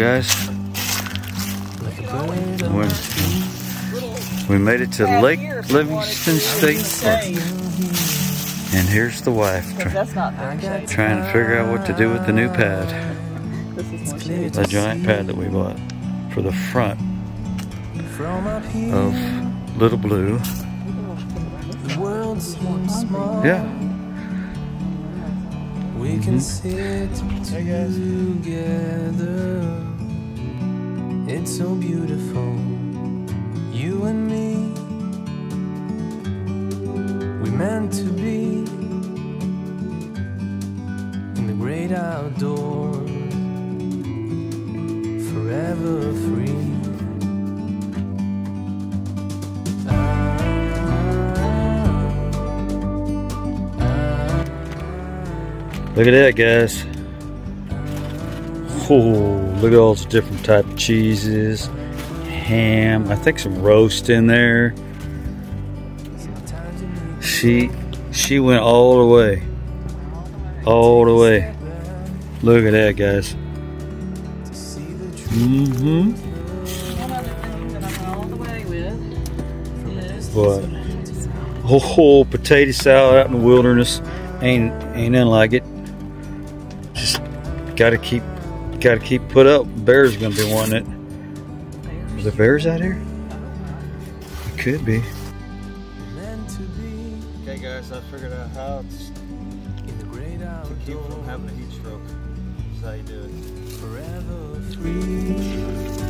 guys. When we made it to Lake Livingston State Park. And here's the wife try, trying to figure out what to do with the new pad. The giant pad that we bought for the front of Little Blue. Yeah. We can mm-hmm. sit together. It's so beautiful, you and me. We meant to be in the great outdoors, Look at that, guys. Oh, look at all the different type of cheeses. Ham. I think some roast in there. She she went all the way. All the way. Look at that, guys. Mm-hmm. What? Oh, potato salad out in the wilderness. Ain't ain't nothing like it. Just gotta keep gotta keep put up. Bears gonna be wanting it. Are there bears out here? It could be. Meant to be Okay guys, I figured out how in the great outdoors, having a heat stroke. That's how you do it. forever free.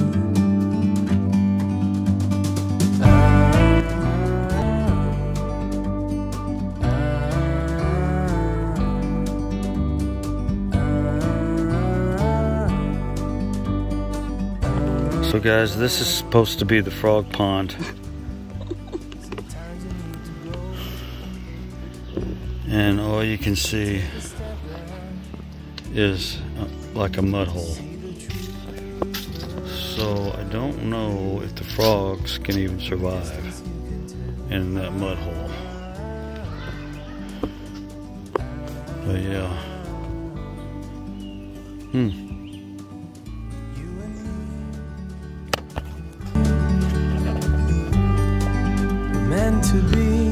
So guys, this is supposed to be the frog pond. And all you can see is uh, like a mud hole. So I don't know if the frogs can even survive in that mud hole. But yeah. Hmm. To be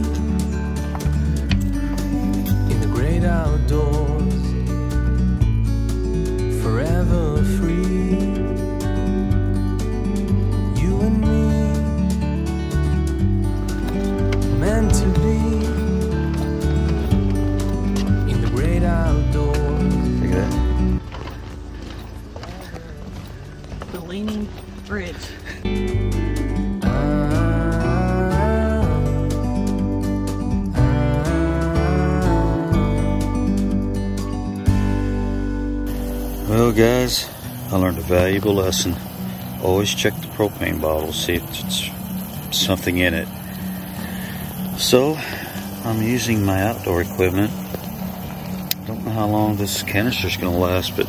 guys, I learned a valuable lesson. Always check the propane bottle, see if it's something in it. So, I'm using my outdoor equipment. Don't know how long this canister's going to last, but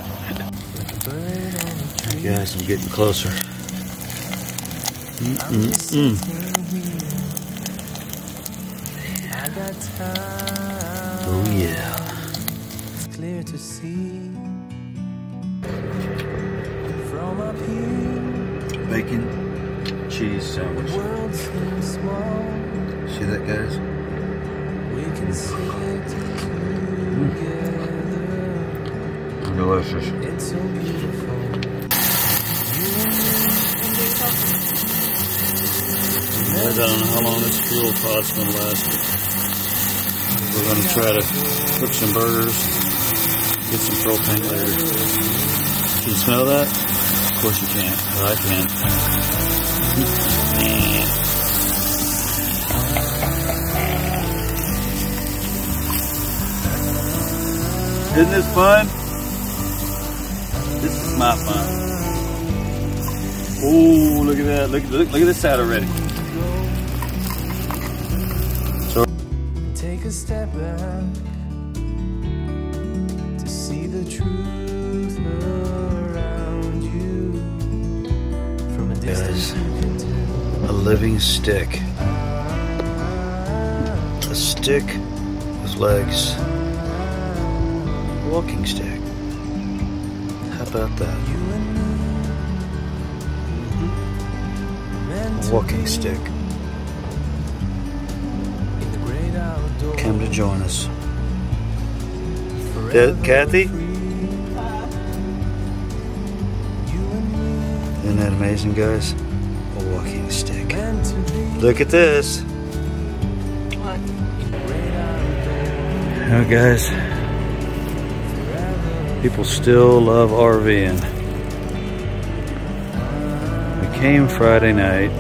Guys, I'm getting closer. I got time. Oh yeah. It's clear to see Bacon cheese sandwich. See that, guys? We can sit together. Delicious. It's so beautiful. I don't know how long this fuel pod's gonna last. We're gonna try to cook some burgers, get some propane later. Can you smell that? Of course you can't, but I can. Isn't this fun? This is my fun. Oh, look at that. Look, look, look at this side already. Take a step back to see the truth A. A living stick. A stick with legs. Walking stick. How about that? A walking stick. Come to join us. Kathy? Isn't that amazing, guys? A walking stick. meant to be Look at this. What? in the great outdoors. Oh, guys. People still love RVing. We came Friday night.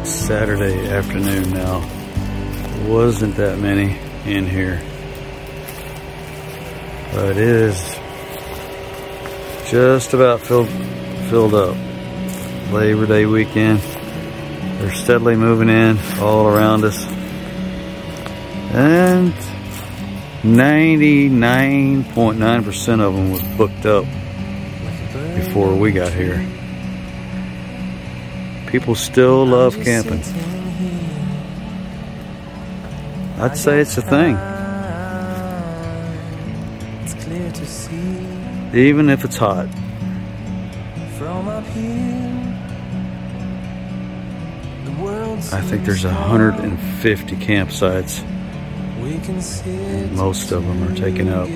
It's Saturday afternoon now. Wasn't that many in here. But it is just about filled filled up. Labor Day weekend. They're steadily moving in all around us. And 99.9% of them was booked up before we got here. People still love camping. I'd say it's a thing, It's clear to see even if it's hot. from up here. The world I think there's 150 campsites. We can Most of them are taken up.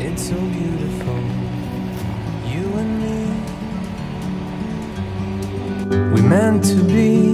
It's so beautiful, you and me. We meant to be